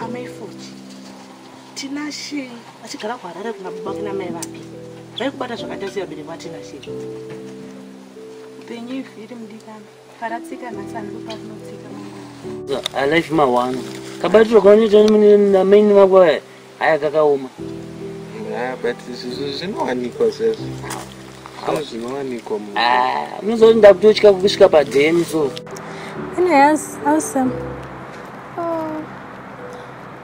amaifoji tina shii vachigara kuharare kuna baba kuna mai vapi vaikubata zvakatasiya bereko atina shii upenyu ivhiri mudikana. Paratsika nhasandiro parinotsika alaifi mawanu kabatiro kaunoita namaini mako aya haya kakaoma but izvizvi zvinowanikwa sezvo. Zvinowanikwa ah, munozoti ndakutotya kusvika padheni so. Anyhow awesome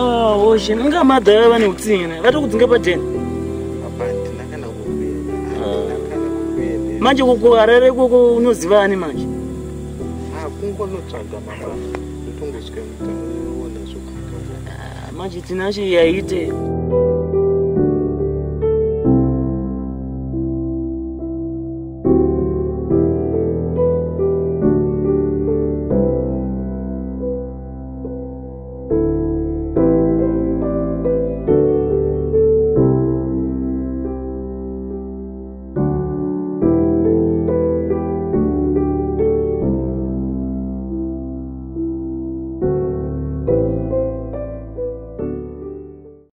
oshe nanga madhara vane utsina. Vatokudzinga padheni abandi ndakana kukuenda ndakana kukuenda manje koko harare ikoko unoziva ani manje? Zvokuita Ah, manje tinashe yaite